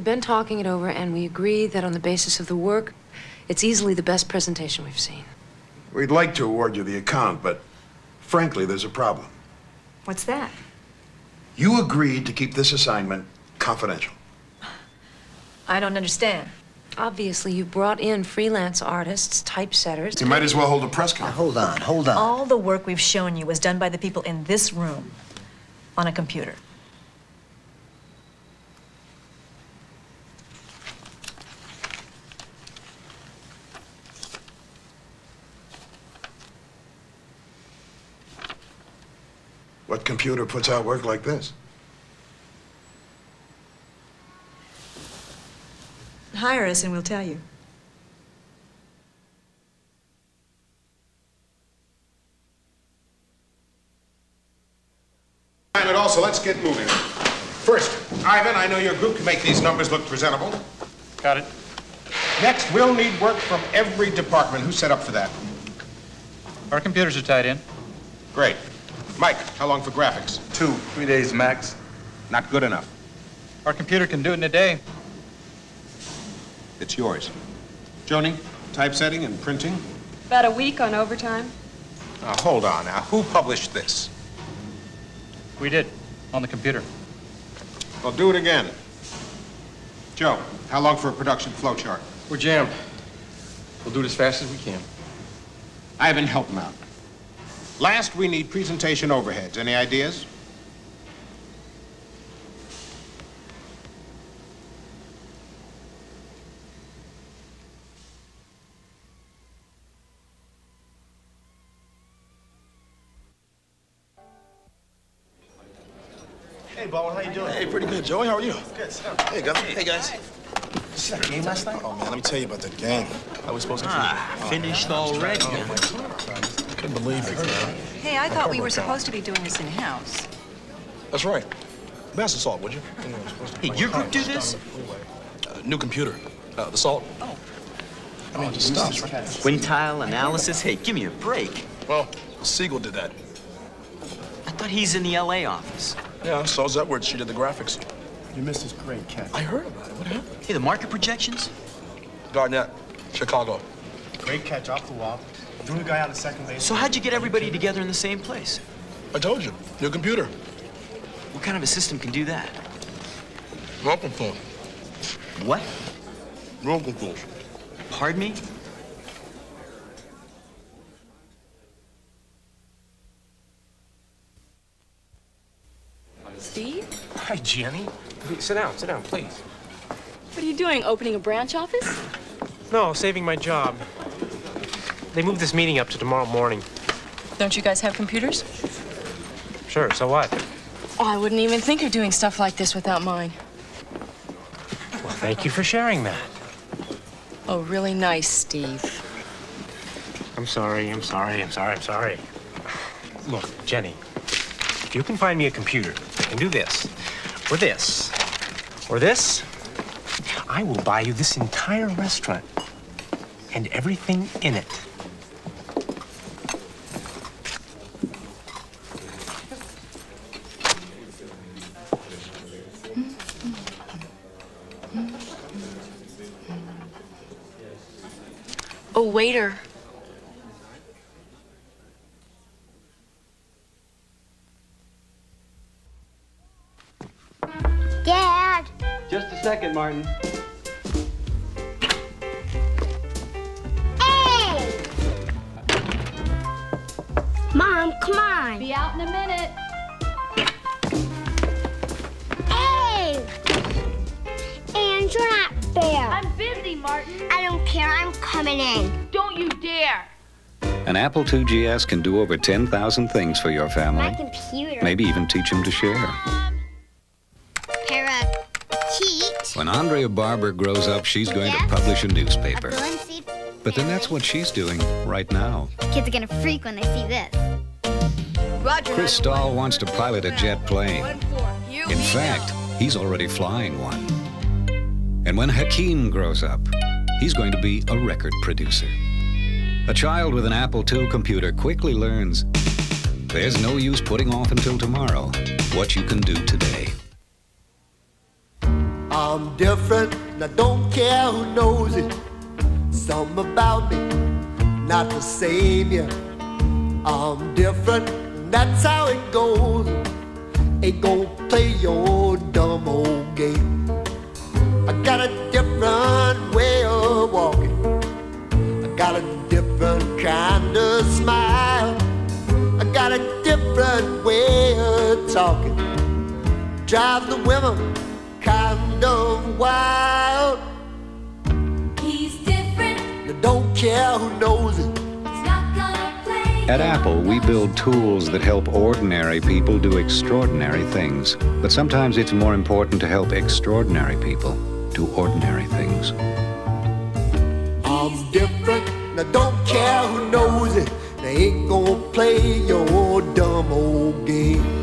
We've been talking it over, and we agree that on the basis of the work, it's easily the best presentation we've seen. We'd like to award you the account, but frankly, there's a problem. What's that? You agreed to keep this assignment confidential. I don't understand. Obviously, you brought in freelance artists, typesetters. You might as well hold a press Now, conference. hold on, hold on. All the work we've shown you was done by the people in this room on a computer. What computer puts out work like this? Hire us and we'll tell you. Assignment also, let's get moving. First, Ivan, I know your group can make these numbers look presentable. Got it. Next, we'll need work from every department. Who's set up for that? Our computers are tied in. Great. Mike, how long for graphics? Two, three days max. Not good enough. Our computer can do it in a day. It's yours. Joni, typesetting and printing? About a week on overtime. Now, hold on now. Who published this? We did, on the computer. Well, do it again. Joe, how long for a production flowchart? We're jammed. We'll do it as fast as we can. Ivan, help him out. Last, we need presentation overheads. Any ideas? Hey, Bowen, how you doing? Hey, pretty good, Joey. How are you? Good. Sit Hey, guys. Hey, guys. See that game last night? Oh, man, let me tell you about that game. I was supposed to. Ah, finished already. Couldn't believe it, man. Hey, I thought we were supposed to be doing this in-house. That's right. Pass the salt, would you? Hey, your group do this? Uh, new computer. Uh, the salt. Oh. I mean, just stuff. Quintile analysis? Hey, give me a break. Well, Siegel did that. I thought he's in the LA office. Yeah, so's Edwards. She did the graphics. You missed this great catch. I heard about it. What happened? Hey, the market projections? Garnett, Chicago. Great catch off the wall. Threw the guy out at second base. So how'd you get everybody together in the same place? I told you. New computer. What kind of a system can do that? Welcome phone. What? Welcome phone. Pardon me? Steve? Hi, Jenny. Sit down, sit down, please. What are you doing? Opening a branch office? No, saving my job. They moved this meeting up to tomorrow morning. Don't you guys have computers? Sure, so what? Oh, I wouldn't even think of doing stuff like this without mine. Well, thank you for sharing that. Oh, really nice, Steve. I'm sorry, I'm sorry, I'm sorry, I'm sorry. Look, Jenny, if you can find me a computer that can do this, or this, or this, I will buy you this entire restaurant and everything in it. Waiter. Dad! Just a second, Martin. Hey! Mom, come on. Be out in a minute. Martin. I don't care. I'm coming in. Don't you dare. An Apple II GS can do over 10,000 things for your family. My family. computer. Maybe even teach them to share. Parakeet. When Andrea Barber grows up, she's going to publish a newspaper. Linseed. But then that's what she's doing right now. Kids are gonna freak when they see this. Roger. Chris Stahl wants to pilot a jet plane. In fact, he's already flying one. And when Hakeem grows up, he's going to be a record producer. A child with an Apple II computer quickly learns there's no use putting off until tomorrow what you can do today. I'm different, and I don't care who knows it. Something about me, not the same, yeah. I'm different, that's how it goes. Ain't gonna play your dumb old game. I got a different way of walking. I got a different kind of smile. I got a different way of talking. Drives the women kind of wild. He's different. I don't care who knows it. He's not gonna play. At Apple, we build tools that help ordinary people do extraordinary things. But sometimes it's more important to help extraordinary people do ordinary things. I'm different, and I don't care who knows it. They ain't gonna play your dumb old game.